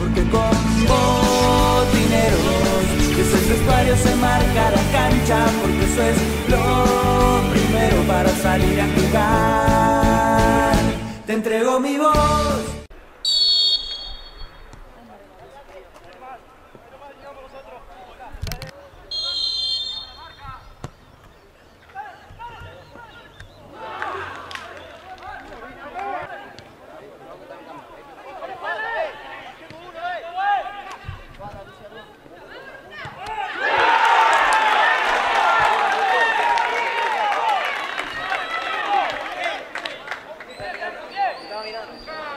Porque con botineros, es el vestuario se marca la cancha, porque eso es lo primero para salir a jugar. Te entrego mi voz. Navidad.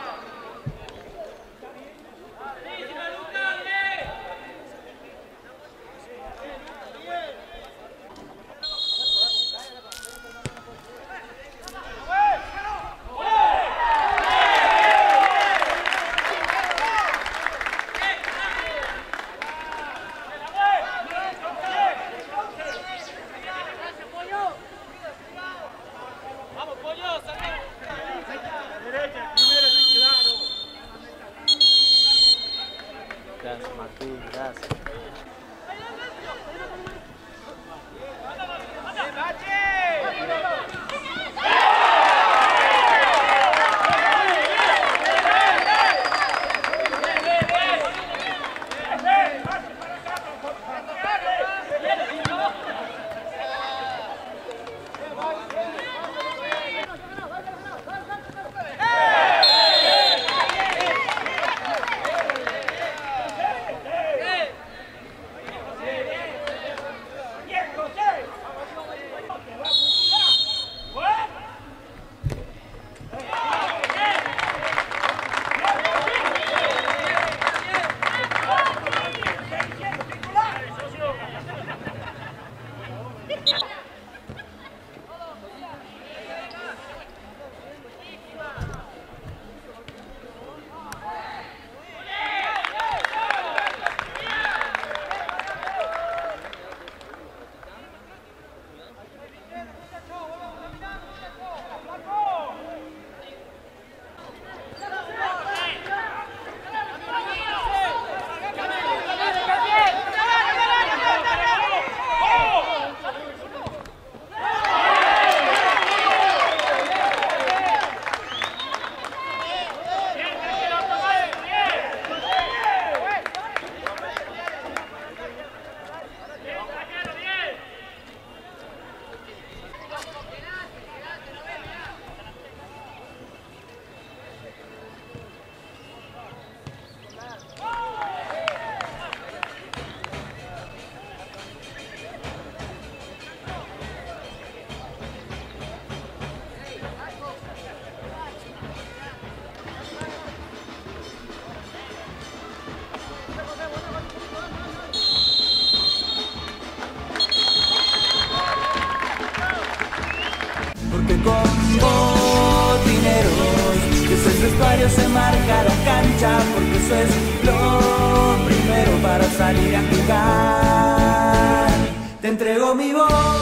That's my food. That's. Porque con botineros, es el vestuario se marca la cancha, porque eso es lo primero para salir a jugar. Te entrego mi voz.